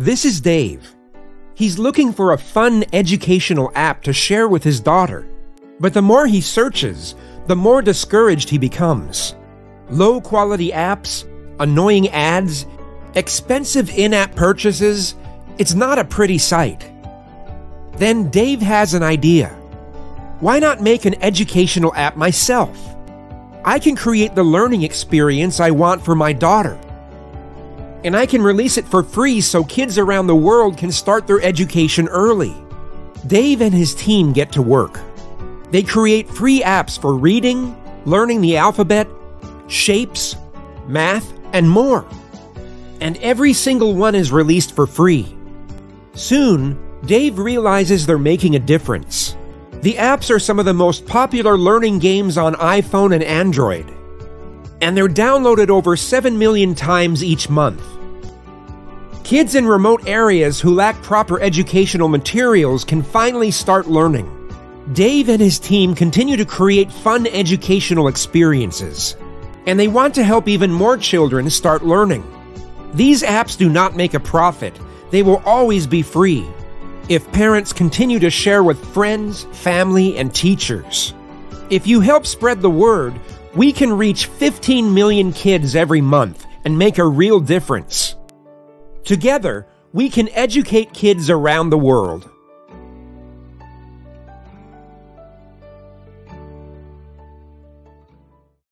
This is Dave. He's looking for a fun educational app to share with his daughter. But the more he searches, the more discouraged he becomes. Low quality apps, annoying ads, expensive in app purchases, it's not a pretty sight. Then Dave has an idea. Why not make an educational app myself? I can create the learning experience I want for my daughter. And I can release it for free so kids around the world can start their education early. Dave and his team get to work. They create free apps for reading, learning the alphabet, shapes, math, and more. And every single one is released for free. Soon, Dave realizes they're making a difference. The apps are some of the most popular learning games on iPhone and Android, and they're downloaded over 7 million times each month. Kids in remote areas who lack proper educational materials can finally start learning. Dave and his team continue to create fun educational experiences, and they want to help even more children start learning. These apps do not make a profit, they will always be free if parents continue to share with friends, family, and teachers. If you help spread the word, we can reach 15 million kids every month and make a real difference. Together, we can educate kids around the world.